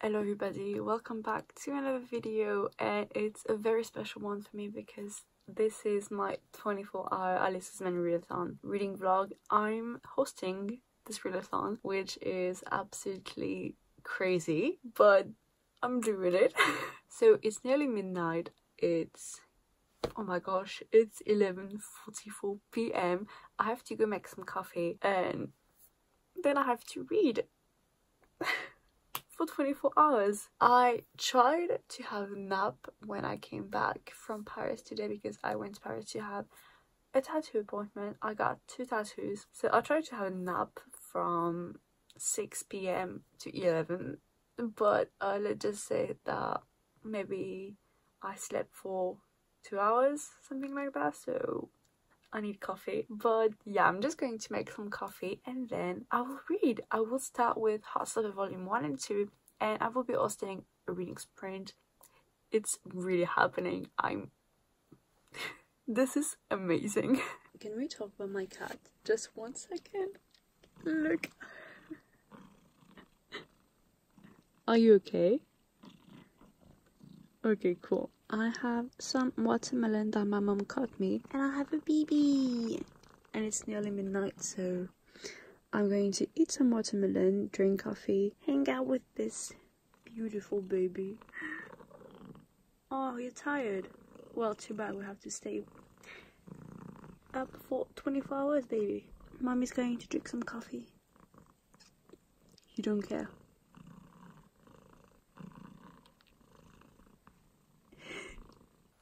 Hello everybody, welcome back to another video and it's a very special one for me because this is my 24 hour Alice Oseman readathon reading vlog. I'm hosting this readathon which is absolutely crazy but I'm doing it. so it's nearly midnight, it's oh my gosh it's 11:44 p.m. I have to go make some coffee and then I have to read. for 24 hours. I tried to have a nap when I came back from Paris today because I went to Paris to have a tattoo appointment. I got two tattoos. So I tried to have a nap from 6 p.m. to 11 but uh, let's just say that maybe I slept for two hours, something like that. So I need coffee. But yeah, I'm just going to make some coffee and then I will read. I will start with Heartstopper Volume 1 and 2 and I will be hosting a reading sprint. It's really happening. I'm... this is amazing. Can we talk about my cat? Just one second. Look. Are you okay? Okay, cool. I have some watermelon that my mom cut me and I have a baby and it's nearly midnight so I'm going to eat some watermelon, drink coffee, hang out with this beautiful baby. Oh, you're tired? Well, too bad we have to stay up for 24 hours, baby. Mommy's going to drink some coffee. You don't care.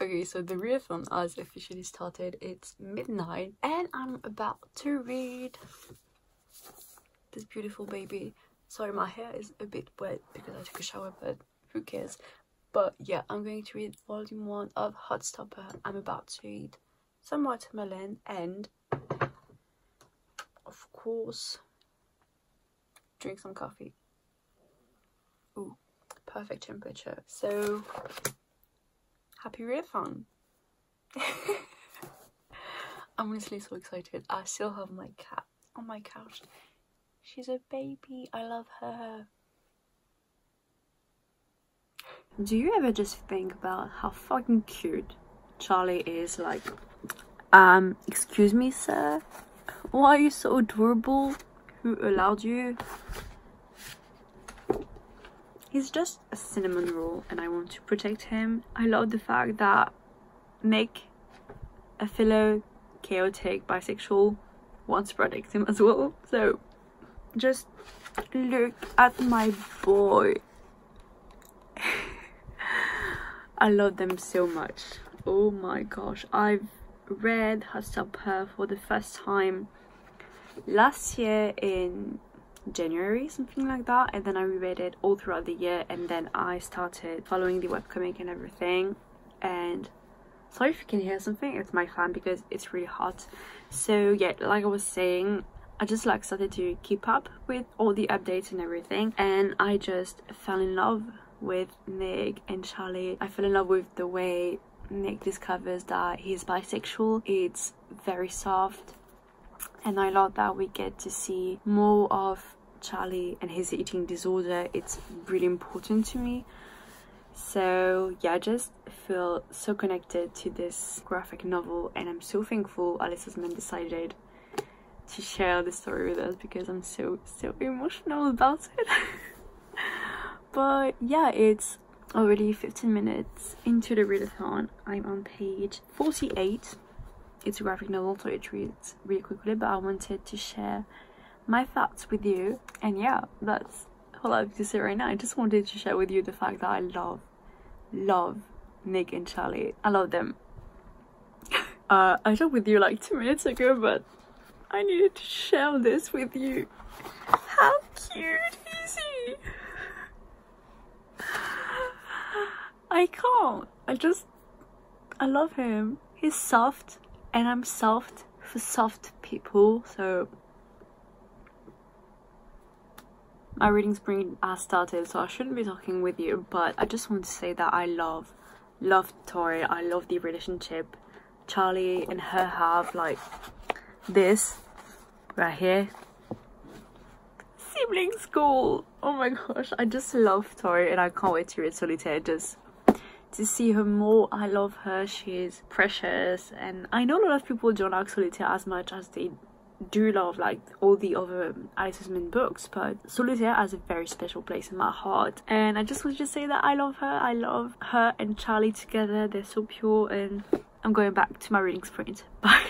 Okay, so the readathon has officially started. It's midnight and I'm about to read this beautiful baby. Sorry, my hair is a bit wet because I took a shower, but who cares? But yeah, I'm going to read volume 1 of Heartstopper. I'm about to read some watermelon and, of course, drink some coffee. Ooh, perfect temperature. So, happy readathon! I'm honestly so excited. I still have my cat on my couch. She's a baby. I love her. Do you ever just think about how fucking cute Charlie is? Like, um, excuse me, sir? Why are you so adorable? Who allowed you? He's just a cinnamon roll and I want to protect him. I love the fact that Nick, a fellow chaotic bisexual, wants to protect him as well. So just look at my boy. I love them so much. Oh my gosh. I've read Heartstopper for the first time last year in January, something like that. And then I reread it all throughout the year. And then I started following the webcomic and everything. And sorry if you can hear something, it's my fan because it's really hot. So yeah, like I was saying, I just like started to keep up with all the updates and everything. And I just fell in love with Nick and Charlie. I fell in love with the way Nick discovers that he's bisexual. It's very soft and I love that we get to see more of Charlie and his eating disorder. It's really important to me. So yeah, I just feel so connected to this graphic novel and I'm so thankful Alice Oseman decided to share the story with us because I'm so so emotional about it. but yeah, it's already 15 minutes into the readathon. I'm on page 48. It's a graphic novel, so it reads really quickly, but I wanted to share my thoughts with you. And yeah, that's all I have to say right now. I just wanted to share with you the fact that I love, love Nick and Charlie. I love them. uh, I talked with you like two minutes ago, but I needed to share this with you. How cute is he? I can't. I just, I love him. He's soft and I'm soft for soft people, so my reading sprint has started so I shouldn't be talking with you but I just want to say that I love love Tori I love the relationship Charlie and her have like this right here sibling school. Oh my gosh, I just love Tori and I can't wait to read Solitaire. Just to see her more. I love her. She is precious, and I know a lot of people don't like Solitaire as much as they do love like all the other um, Alice Oseman books, but Solitaire has a very special place in my heart. And I just wanted to say that I love her. I love her and Charlie together. They're so pure, and I'm going back to my reading sprint. Bye.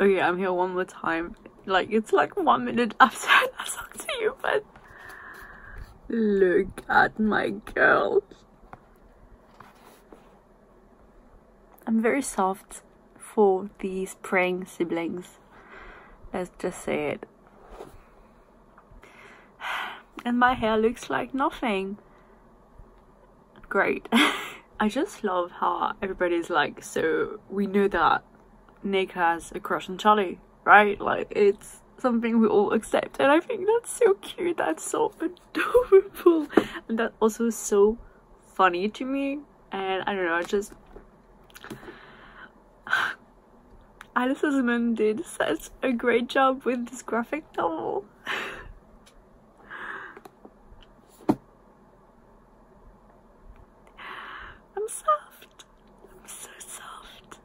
okay, I'm here one more time. Like it's like one minute after I talked to you, but look at my girl. I'm very soft for these Spring siblings. Let's just say it. And my hair looks like nothing. Great. I just love how everybody's like, so we know that Nick has a crush on Charlie, right? Like, it's something we all accept. And I think that's so cute. That's so adorable. And that's also so funny to me. And I don't know, I just Alice Oseman did such a great job with this graphic novel. I'm soft. I'm so soft.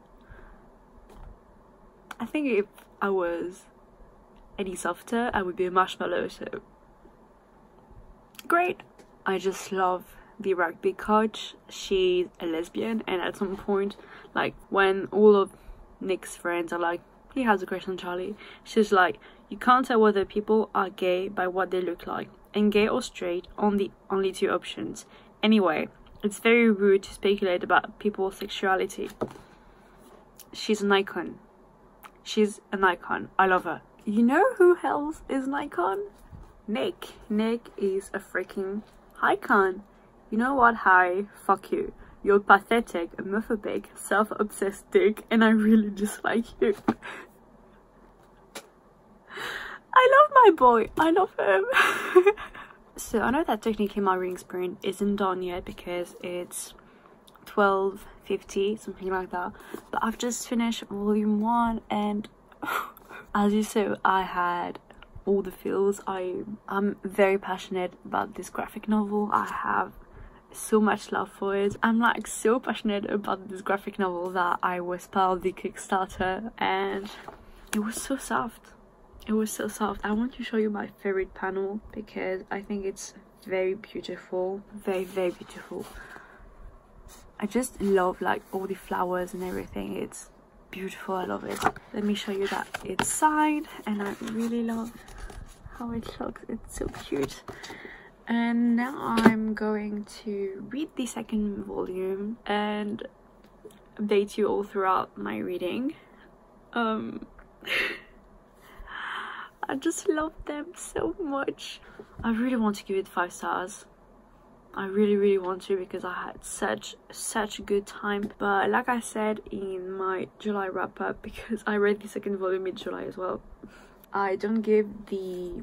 I think if I was any softer, I would be a marshmallow, so great. I just love the rugby coach. She's a lesbian, and at some point, like when all of Nick's friends are like, he has a crush on Charlie. She's like, you can't tell whether people are gay by what they look like, and gay or straight only only two options. Anyway, it's very rude to speculate about people's sexuality. She's an icon. She's an icon. I love her. You know who else is an icon? Nick. Nick is a freaking icon. You know what, Harry? Fuck you. You're pathetic, homophobic, self-obsessed dick, and I really dislike you. I love my boy. I love him. so I know that technically my reading sprint isn't done yet because it's 12.50, something like that. But I've just finished volume one and as you saw, I had all the feels. I, I'm very passionate about this graphic novel. I have so much love for it. I'm like so passionate about this graphic novel that I was part of the Kickstarter and it was so soft. It was so soft. I want to show you my favorite panel because I think it's very beautiful. Very, very beautiful. I just love like all the flowers and everything. It's beautiful. I love it. Let me show you that it's signed and I really love how it looks. It's so cute and now I'm going to read the second volume and update you all throughout my reading. Um, I just love them so much. I really want to give it five stars. I really really want to because I had such such a good time but like I said in my July wrap up because I read the second volume in July as well I don't give the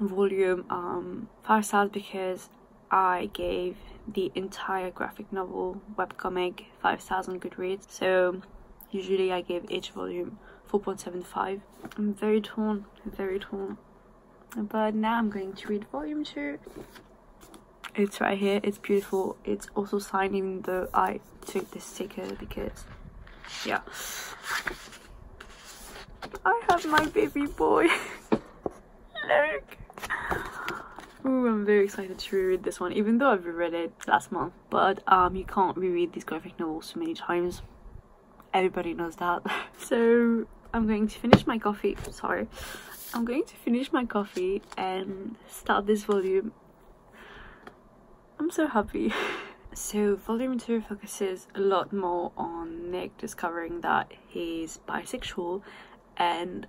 volume um, five stars because I gave the entire graphic novel webcomic five stars on Goodreads. So usually I give each volume 4.75. I'm very torn, very torn. But now I'm going to read volume two. It's right here. It's beautiful. It's also signed even though I took the sticker because yeah. I have my baby boy. Look. Ooh, I'm very excited to reread this one, even though I've reread it last month. But um, you can't reread these graphic novels so many times. Everybody knows that. so I'm going to finish my coffee. Sorry. I'm going to finish my coffee and start this volume. I'm so happy. so volume 2 focuses a lot more on Nick discovering that he's bisexual and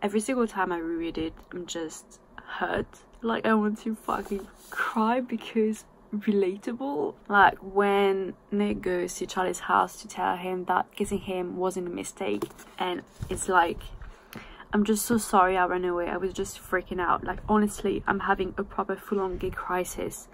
every single time I reread it I'm just hurt like I want to fucking cry because relatable like when Nick goes to Charlie's house to tell him that kissing him wasn't a mistake and it's like I'm just so sorry I ran away I was just freaking out like honestly I'm having a proper full-on gay crisis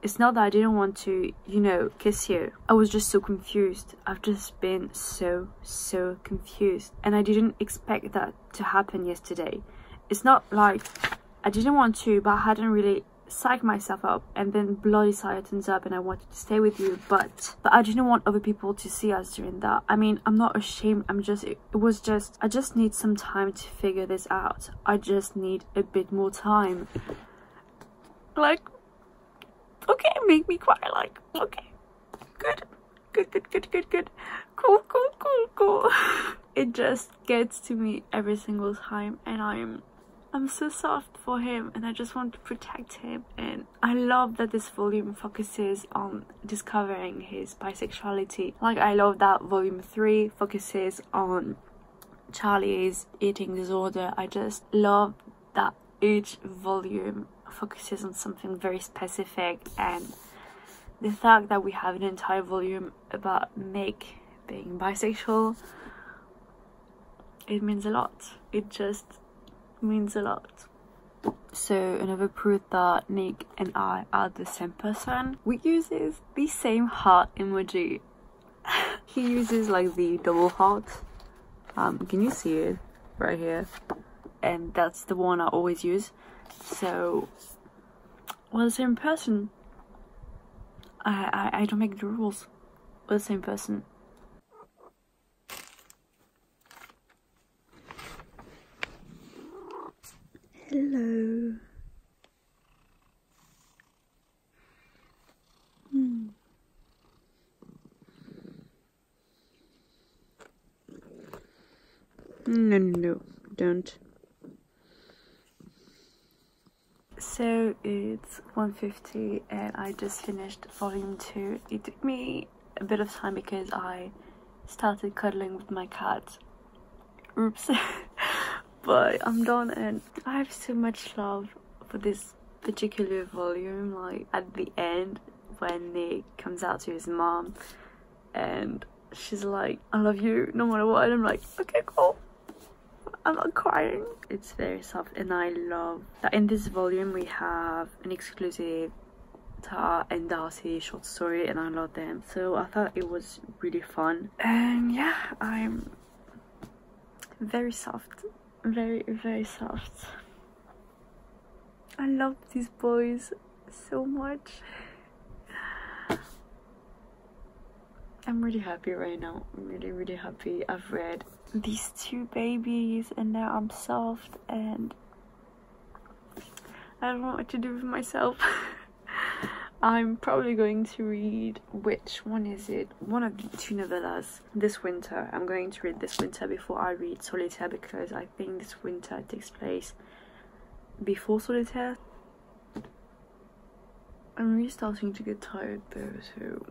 it's not that I didn't want to, you know, kiss you. I was just so confused. I've just been so, so confused. And I didn't expect that to happen yesterday. It's not like I didn't want to, but I hadn't really psyched myself up and then bloody Saya turns up and I wanted to stay with you but but I didn't want other people to see us doing that. I mean I'm not ashamed I'm just it, it was just I just need some time to figure this out. I just need a bit more time. Like okay make me cry like okay. Good good good good good good. Cool cool cool cool. It just gets to me every single time and I'm I'm so soft for him and I just want to protect him. And I love that this volume focuses on discovering his bisexuality. Like I love that volume 3 focuses on Charlie's eating disorder. I just love that each volume focuses on something very specific. And the fact that we have an entire volume about Nick being bisexual it means a lot. It just means a lot. So another proof that Nick and I are the same person, we uses the same heart emoji. he uses like the double heart. Um, can you see it right here? And that's the one I always use. So we're the same person. I I, I don't make the rules. We're the same person. Hello. Hmm. No, no, no, don't. So it's 1.50 and I just finished volume 2. It took me a bit of time because I started cuddling with my cat. Oops. but I'm done and I have so much love for this particular volume like at the end when Nick comes out to his mom and she's like I love you no matter what and I'm like okay cool. I'm not crying. It's very soft and I love that in this volume we have an exclusive Tara and Darcy short story and I love them. So I thought it was really fun. And yeah I'm very soft very very soft. I love these boys so much. I'm really happy right now. I'm really really happy. I've read these two babies and now i'm soft and i don't know what to do with myself I'm probably going to read which one is it? One of the two novellas this winter. I'm going to read this winter before I read Solitaire because I think this winter takes place before Solitaire. I'm really starting to get tired though, so.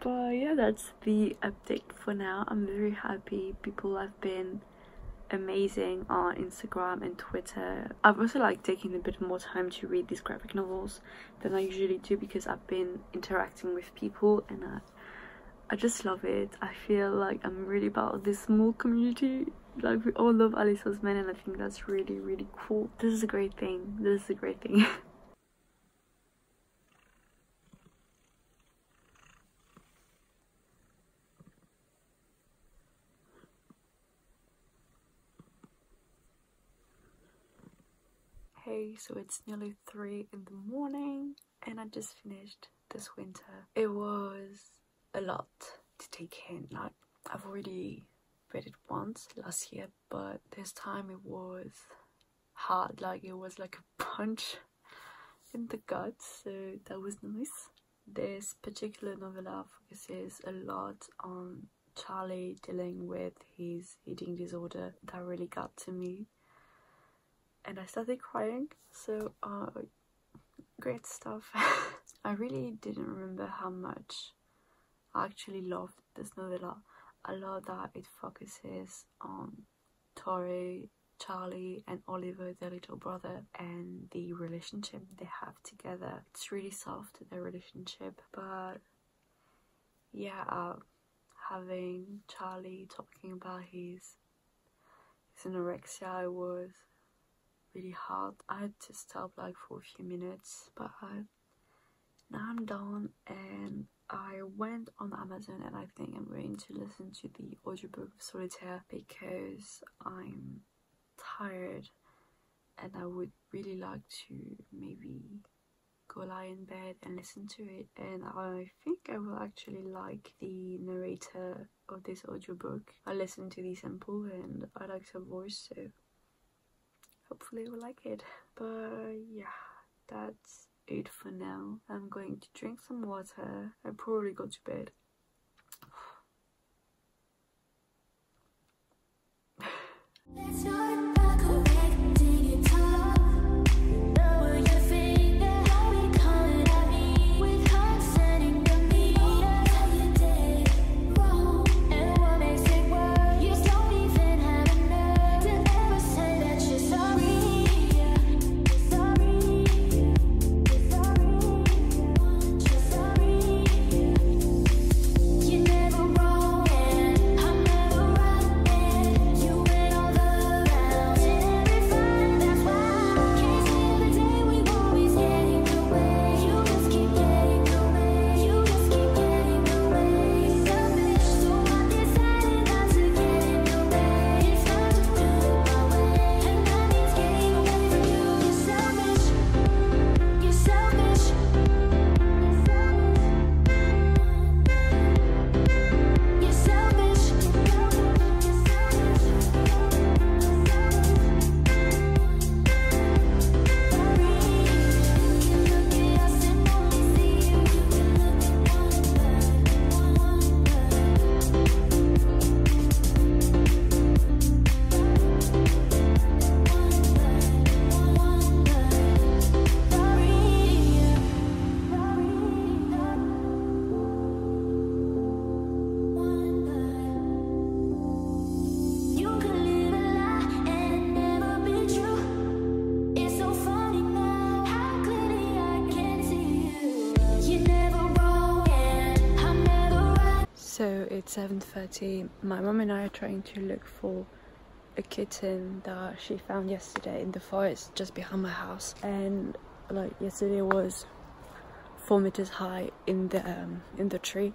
But yeah, that's the update for now. I'm very happy. People have been amazing on Instagram and Twitter. I've also like taken a bit more time to read these graphic novels than I usually do because I've been interacting with people and I, I just love it. I feel like I'm really part of this small community. Like we all love Alice Oseman and I think that's really really cool. This is a great thing. This is a great thing. so it's nearly three in the morning and I just finished this winter. It was a lot to take in. Like I've already read it once last year, but this time it was hard. Like it was like a punch in the gut, so that was nice. This particular novella focuses a lot on Charlie dealing with his eating disorder. That really got to me and I started crying. So, uh, great stuff. I really didn't remember how much I actually loved this novella. I love that it focuses on Tori, Charlie, and Oliver, their little brother, and the relationship they have together. It's really soft, their relationship, but yeah, uh, having Charlie talking about his his anorexia was really hard. I had to stop like for a few minutes, but now I'm done and I went on Amazon and I think I'm going to listen to the audiobook of Solitaire because I'm tired and I would really like to maybe go lie in bed and listen to it and I think I will actually like the narrator of this audiobook. I listened to the sample and I liked her voice so hopefully I will like it. But yeah, that's it for now. I'm going to drink some water and probably go to bed. it's 7.30. My mom and I are trying to look for a kitten that she found yesterday in the forest just behind my house. And like yesterday was four meters high in the um, in the tree,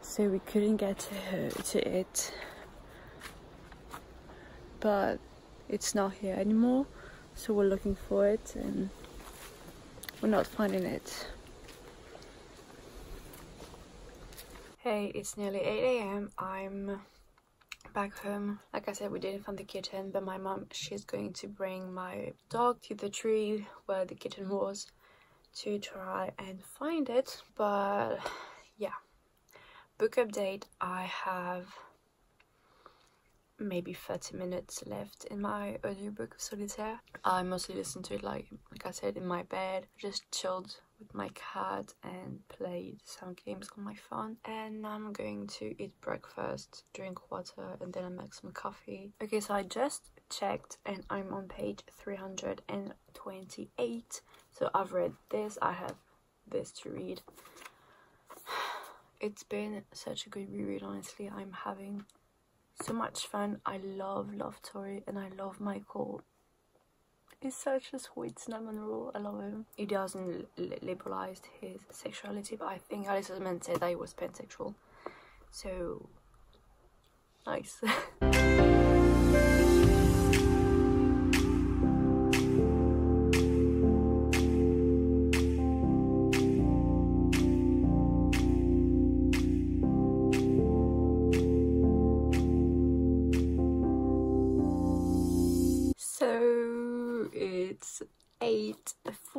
so we couldn't get to her, to it. But it's not here anymore, so we're looking for it and we're not finding it. Hey, it's nearly 8 a.m. I'm back home. Like I said, we didn't find the kitten, but my mom, she's going to bring my dog to the tree where the kitten was to try and find it. But yeah, book update. I have maybe 30 minutes left in my audiobook of Solitaire. I mostly listen to it like like I said in my bed, just chilled with my cat and played some games on my phone and now I'm going to eat breakfast, drink water and then I make some coffee. Okay, so I just checked and I'm on page 328. So I've read this, I have this to read. It's been such a good reread, honestly. I'm having so much fun. I love Love Story and I love Michael He's such a sweet cinnamon roll. I love him. He doesn't liberalize his sexuality, but I think Alice Oseman said that he was pansexual. So nice.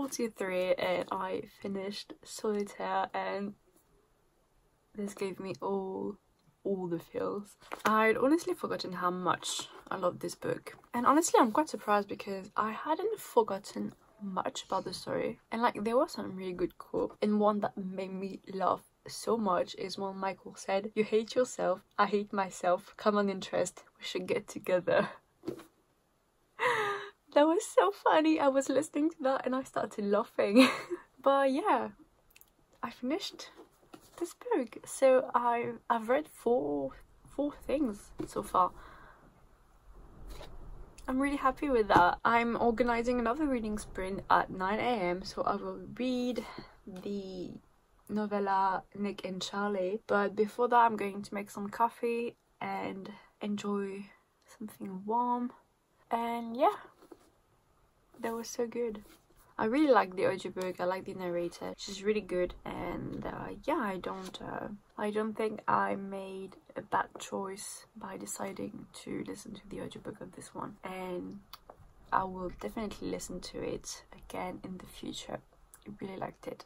8.43 and I finished Solitaire and this gave me all all the feels. I'd honestly forgotten how much I love this book. And honestly I'm quite surprised because I hadn't forgotten much about the story. And like there was some really good quote and one that made me laugh so much is when Michael said you hate yourself I hate myself. Come on interest we should get together that was so funny. I was listening to that and I started laughing. but yeah, I finished this book. So I I've read four four things so far. I'm really happy with that. I'm organizing another reading sprint at 9 a.m. so I will read the novella Nick and Charlie. But before that I'm going to make some coffee and enjoy something warm. And yeah, that was so good. I really like the audiobook. I like the narrator. She's really good, and uh, yeah, I don't, uh, I don't think I made a bad choice by deciding to listen to the audiobook of this one. And I will definitely listen to it again in the future. I really liked it.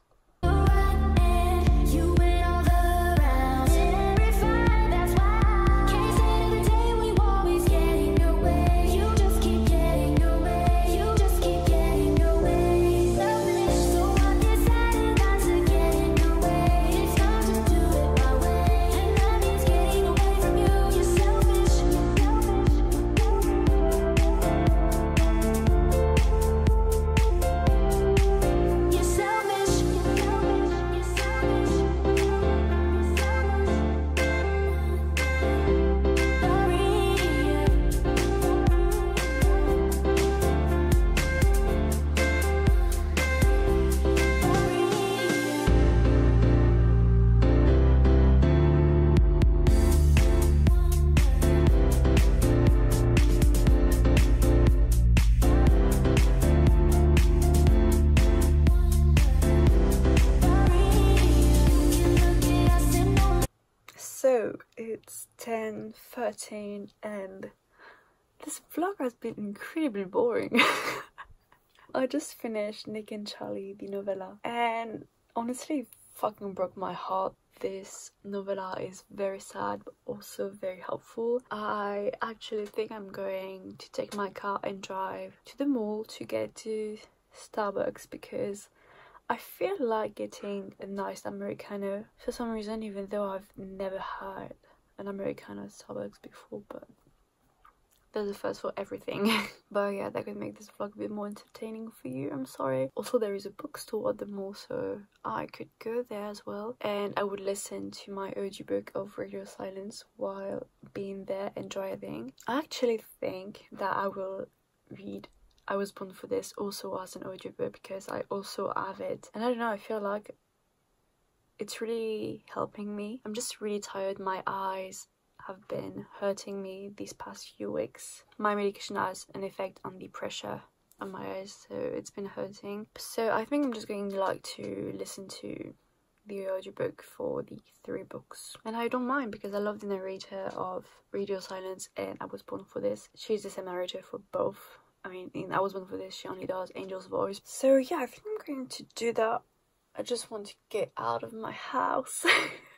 Has been incredibly boring. I just finished Nick and Charlie, the novella, and honestly, fucking broke my heart. This novella is very sad but also very helpful. I actually think I'm going to take my car and drive to the mall to get to Starbucks because I feel like getting a nice Americano for some reason, even though I've never had an Americano at Starbucks before, but there's a first for everything. but yeah, that could make this vlog a bit more entertaining for you, I'm sorry. Also, there is a bookstore at the mall, so I could go there as well. And I would listen to my audiobook of Radio Silence while being there and driving. I actually think that I will read I was born for this also as an audiobook because I also have it and I don't know I feel like it's really helping me I'm just really tired my eyes have been hurting me these past few weeks my medication has an effect on the pressure on my eyes so it's been hurting so I think I'm just going to like to listen to the audiobook for the three books and I don't mind because I love the narrator of Radio Silence and I was born for this she's the same narrator for both I mean, in I was born for this, she only does Angel's Voice. So yeah, I think I'm going to do that. I just want to get out of my house.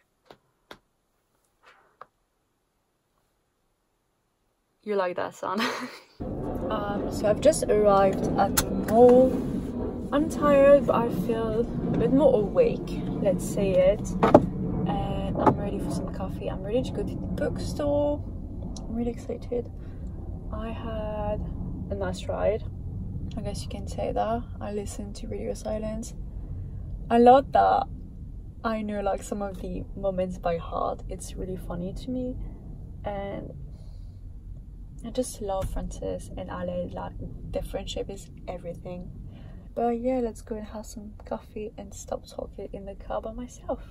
you like that son. um, so I've just arrived at the mall. I'm tired, but I feel a bit more awake, let's say it. And I'm ready for some coffee. I'm ready to go to the bookstore. I'm really excited. I had a nice ride. I guess you can say that. I listened to Radio Silence. I love that I know like some of the moments by heart. It's really funny to me. And I just love Frances and Aled. Like their friendship is everything. But yeah, let's go and have some coffee and stop talking in the car by myself.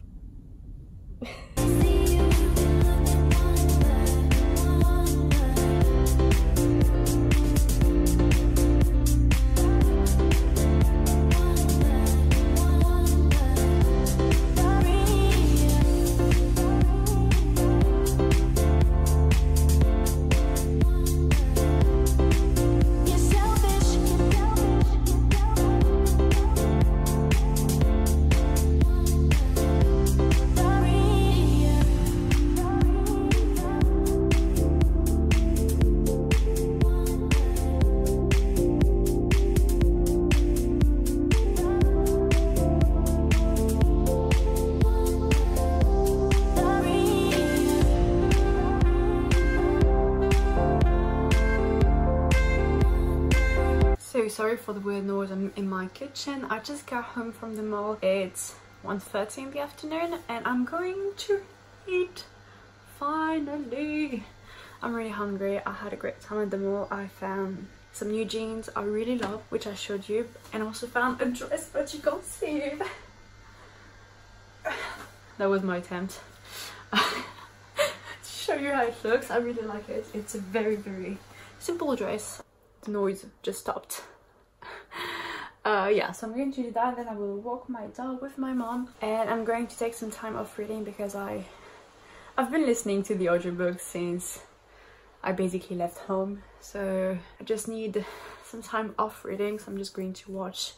sorry for the weird noise I'm in my kitchen. I just got home from the mall. It's 1.30 in the afternoon and I'm going to eat finally. I'm really hungry. I had a great time at the mall. I found some new jeans I really love, which I showed you, and also found a dress, but you can't see it. that was my attempt to show you how it looks. I really like it. It's a very, very simple dress. The noise just stopped. uh, yeah, so I'm going to do that, then I will walk my dog with my mom, and I'm going to take some time off reading because I, I've been listening to the audiobook since I basically left home, so I just need some time off reading, so I'm just going to watch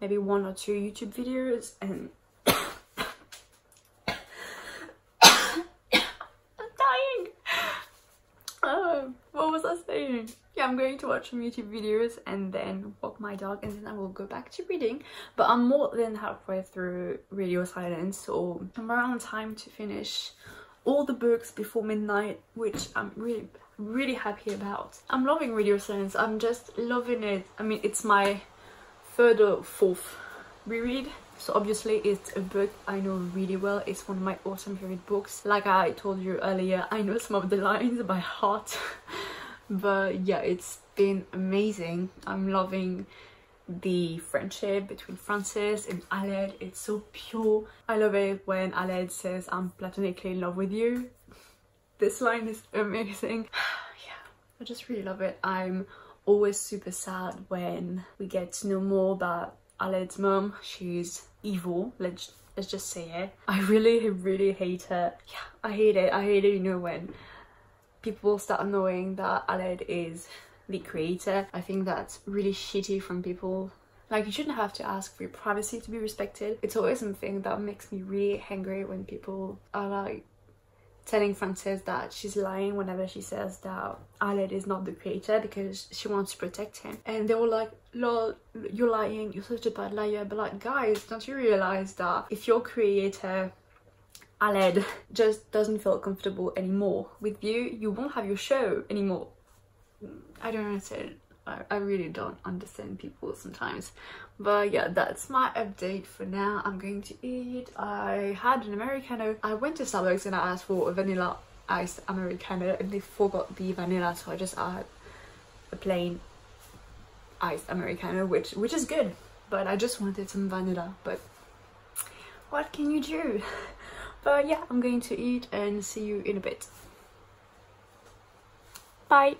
maybe one or two YouTube videos and yeah i'm going to watch some youtube videos and then walk my dog and then i will go back to reading but i'm more than halfway through radio silence so i'm around time to finish all the books before midnight which i'm really really happy about i'm loving radio silence i'm just loving it i mean it's my third or fourth reread so obviously it's a book I know really well. It's one of my awesome favorite books. Like I told you earlier, I know some of the lines by heart. but yeah it's been amazing. I'm loving the friendship between Frances and Aled. It's so pure. I love it when Aled says I'm platonically in love with you. This line is amazing. Yeah I just really love it. I'm always super sad when we get to know more about Aled's mom she's evil let's let's just say it. I really really hate her. Yeah I hate it. I hate it you know when people will start knowing that Aled is the creator. I think that's really shitty from people. Like you shouldn't have to ask for your privacy to be respected. It's always something that makes me really angry when people are like telling Frances that she's lying whenever she says that Aled is not the creator because she wants to protect him. And they were like, lol, you're lying, you're such a bad liar. But like, guys, don't you realize that if your creator Aled just doesn't feel comfortable anymore with you, you won't have your show anymore. Mm, I don't understand. I, I really don't understand people sometimes. But yeah, that's my update for now. I'm going to eat. I had an Americano. I went to Starbucks and I asked for a vanilla iced Americano and they forgot the vanilla so I just had a plain iced Americano which which is good but I just wanted some vanilla but what can you do? But yeah, I'm going to eat and see you in a bit. Bye!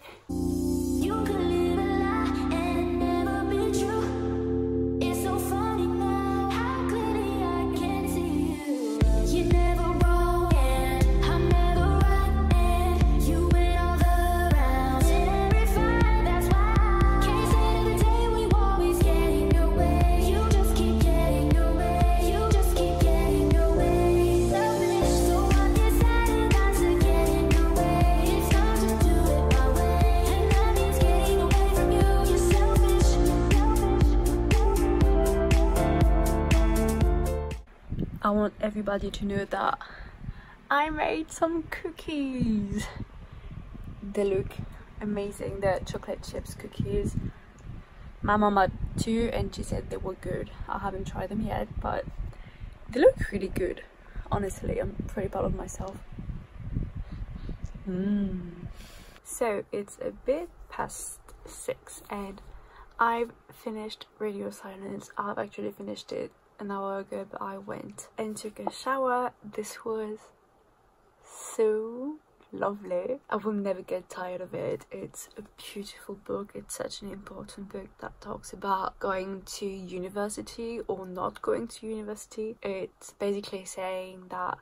I want everybody to know that I made some cookies. They look amazing, the chocolate chips cookies. My mom had two and she said they were good. I haven't tried them yet, but they look really good. Honestly, I'm pretty proud of myself. Mm. So it's a bit past six and I've finished Radio Silence. I've actually finished it an hour ago but I went and took a shower. This was so lovely. I will never get tired of it. It's a beautiful book. It's such an important book that talks about going to university or not going to university. It's basically saying that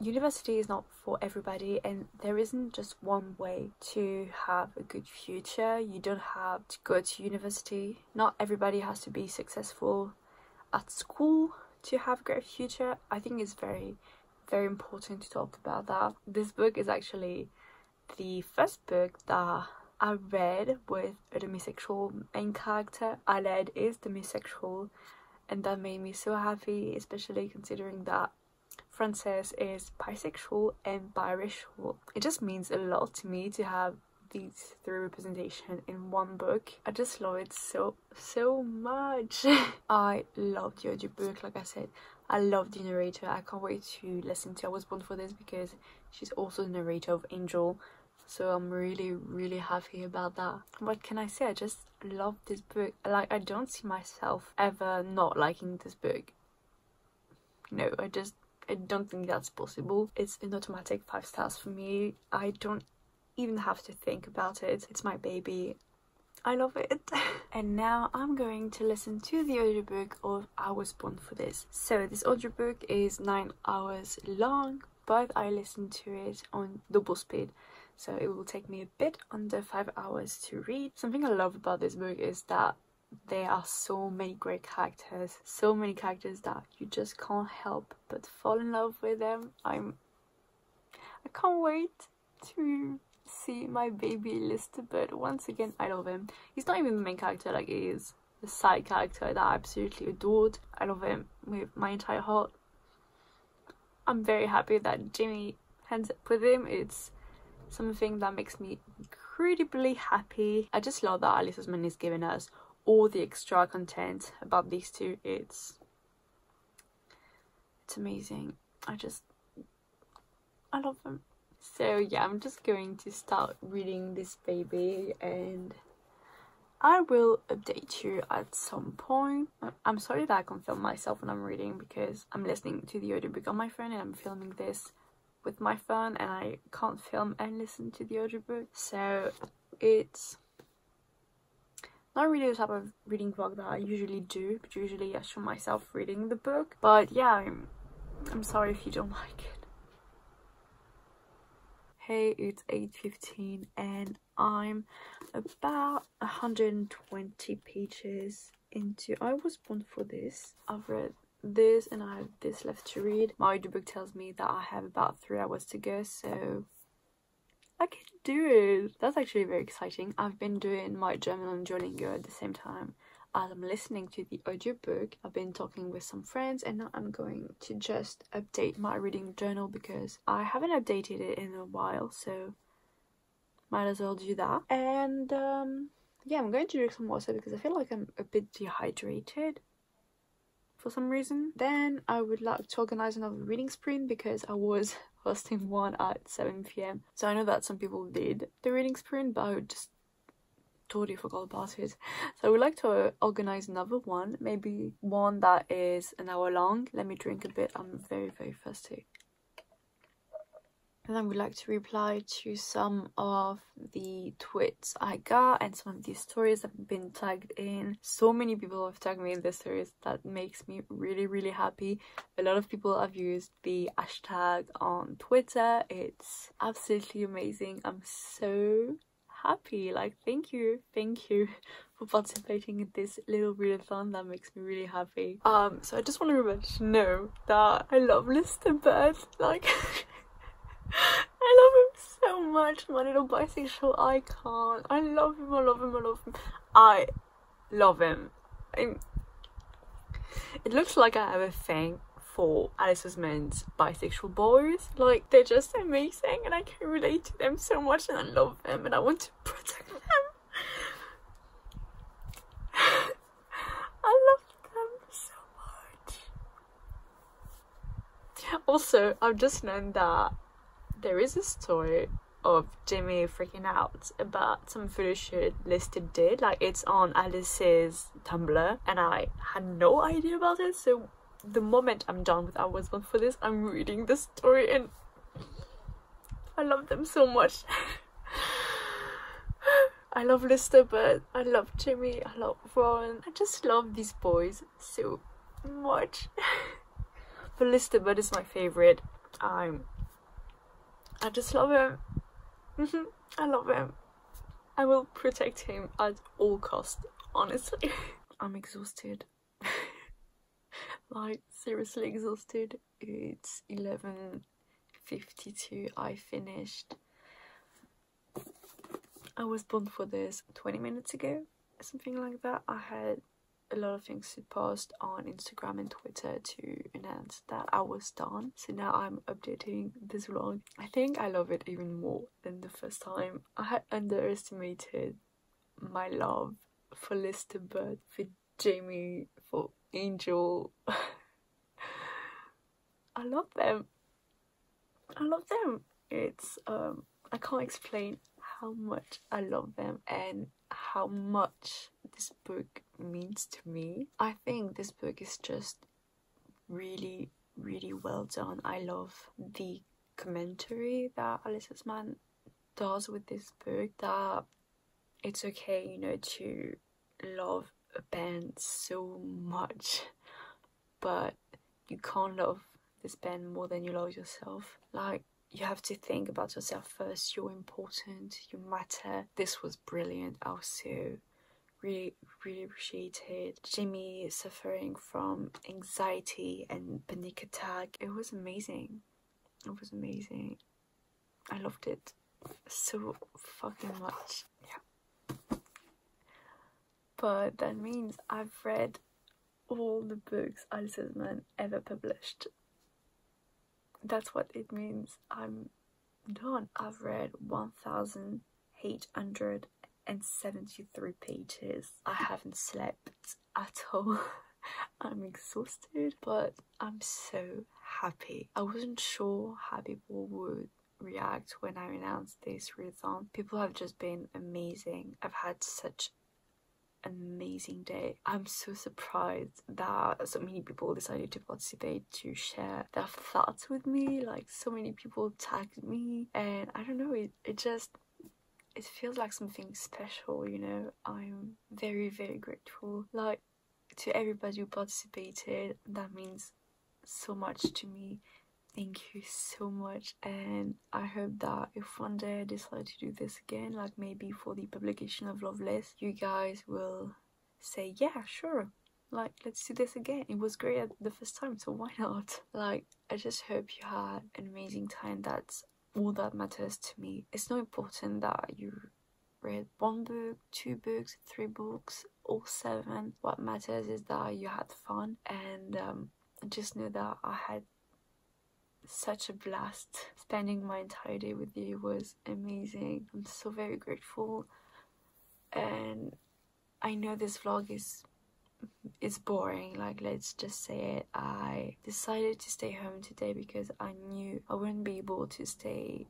university is not for everybody and there isn't just one way to have a good future. You don't have to go to university. Not everybody has to be successful at school to have a great future. I think it's very very important to talk about that. This book is actually the first book that i read with a demisexual main character. Aled is demisexual and that made me so happy especially considering that Frances is bisexual and biracial. It just means a lot to me to have these three representation in one book. I just love it so, so much. I loved the audiobook, like I said. I love the narrator. I can't wait to listen to I Was Born For This because she's also the narrator of Angel. So I'm really, really happy about that. What can I say? I just love this book. Like, I don't see myself ever not liking this book. No, I just I don't think that's possible. It's an automatic five stars for me. I don't even have to think about it. It's my baby. I love it. and now I'm going to listen to the audiobook of I Was Born for This. So this audiobook is 9 hours long, but I listened to it on double speed. So it will take me a bit under 5 hours to read. Something I love about this book is that there are so many great characters, so many characters that you just can't help but fall in love with them. I'm I can't wait to see my baby but once again. I love him. He's not even the main character, like he is the side character that I absolutely adored. I love him with my entire heart. I'm very happy that Jimmy ends up with him. It's something that makes me incredibly happy. I just love that Alice Oseman is giving us all the extra content about these two. It's it's amazing. I just I love them. So yeah, I'm just going to start reading this baby and I will update you at some point. I'm sorry that I can't film myself when I'm reading because I'm listening to the audiobook on my phone and I'm filming this with my phone and I can't film and listen to the audiobook. So it's not really the type of reading vlog that I usually do, but usually I show myself reading the book. But yeah, I'm, I'm sorry if you don't like it. Hey it's 8.15 and I'm about 120 pages into I was born for this. I've read this and I have this left to read. My audiobook tells me that I have about three hours to go so I can do it that's actually very exciting I've been doing my German and Duolingo at the same time as I'm listening to the audiobook, I've been talking with some friends and now I'm going to just update my reading journal because I haven't updated it in a while, so might as well do that. And um, yeah, I'm going to drink some water because I feel like I'm a bit dehydrated for some reason. Then I would like to organize another reading sprint because I was hosting one at 7 pm. So I know that some people did the reading sprint, but I just totally forgot about it. So I would like to organize another one, maybe one that is an hour long. Let me drink a bit, I'm very, very thirsty. And I would like to reply to some of the tweets I got and some of these stories have been tagged in. So many people have tagged me in this stories that makes me really, really happy. A lot of people have used the hashtag on Twitter. It's absolutely amazing. I'm so happy like thank you thank you for participating in this little readathon that makes me really happy um so i just want everybody to know that i love lister bird like i love him so much my little bisexual icon i love him i love him i love him i love him I'm... it looks like i have a thing for Alice Oseman's bisexual boys. Like, they're just amazing and I can relate to them so much and I love them and I want to protect them. I love them so much. Also, I've just known that there is a story of Jimmy freaking out about some photo Lister did. Like, it's on Alice's Tumblr and I had no idea about it. So the moment I'm done with Was Born for This, I'm reading the story and I love them so much. I love Lister, but I love Jimmy, I love Rowan. I just love these boys so much. but Lister but is my favorite. I'm I just love him. Mm-hmm. I love him. I will protect him at all costs, honestly. I'm exhausted like seriously exhausted. It's 11.52. I finished. I was born for this 20 minutes ago, something like that. I had a lot of things to post on Instagram and Twitter to announce that I was done. So now I'm updating this vlog. I think I love it even more than the first time. I had underestimated my love for Lister Bird, for Jamie, for Angel. I love them. I love them. It's um I can't explain how much I love them and how much this book means to me. I think this book is just really really well done. I love the commentary that Alice Oseman does with this book that it's okay, you know, to love a band so much, but you can't love this band more than you love yourself. Like, you have to think about yourself first. You're important, you matter. This was brilliant. I was so really, really appreciated. Jimmy suffering from anxiety and panic attack. It was amazing. It was amazing. I loved it so fucking much. Yeah. But that means I've read all the books Alice Oseman ever published. That's what it means. I'm done. I've read 1,873 pages. I haven't slept at all. I'm exhausted, but I'm so happy. I wasn't sure how people would react when I announced this readathon. People have just been amazing. I've had such an amazing day. I'm so surprised that so many people decided to participate to share their thoughts with me. Like so many people tagged me and I don't know, it, it just it feels like something special, you know. I'm very, very grateful. Like to everybody who participated, that means so much to me. Thank you so much, and I hope that if one day I decide to do this again, like maybe for the publication of Loveless, you guys will say, Yeah, sure, like let's do this again. It was great the first time, so why not? Like, I just hope you had an amazing time. That's all that matters to me. It's not important that you read one book, two books, three books, or seven. What matters is that you had fun and um, just know that I had such a blast. Spending my entire day with you was amazing. I'm so very grateful. And I know this vlog is is boring, like let's just say it. I decided to stay home today because I knew I wouldn't be able to stay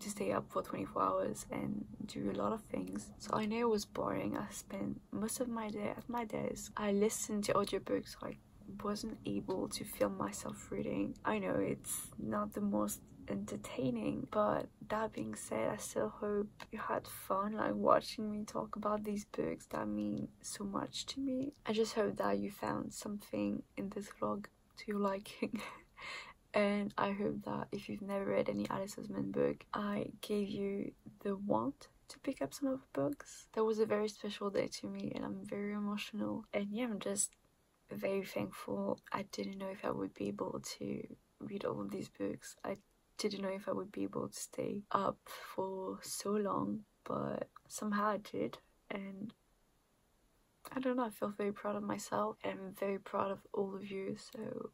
to stay up for 24 hours and do a lot of things. So I know it was boring. I spent most of my day at my desk. I listened to audiobooks like wasn't able to film myself reading. I know it's not the most entertaining, but that being said, I still hope you had fun like watching me talk about these books that mean so much to me. I just hope that you found something in this vlog to your liking. and I hope that if you've never read any Alice Oseman book, I gave you the want to pick up some of the books. That was a very special day to me and I'm very emotional. And yeah, I'm just very thankful. I didn't know if I would be able to read all of these books. I didn't know if I would be able to stay up for so long, but somehow I did. And I don't know, I feel very proud of myself and very proud of all of you. So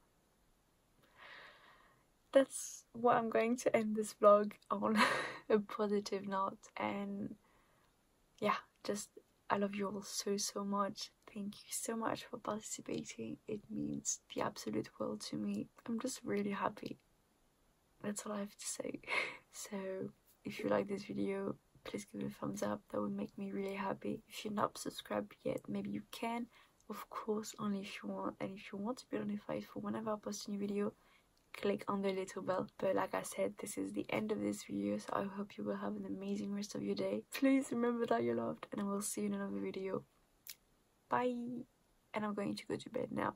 that's what I'm going to end this vlog on a positive note. And yeah, just I love you all so, so much. Thank you so much for participating. It means the absolute world to me. I'm just really happy. That's all I have to say. so, if you like this video, please give it a thumbs up. That would make me really happy. If you're not subscribed yet, maybe you can. Of course, only if you want. And if you want to be notified for whenever I post a new video, click on the little bell. But like I said, this is the end of this video, so I hope you will have an amazing rest of your day. Please remember that you're loved, and I will see you in another video bye and i'm going to go to bed now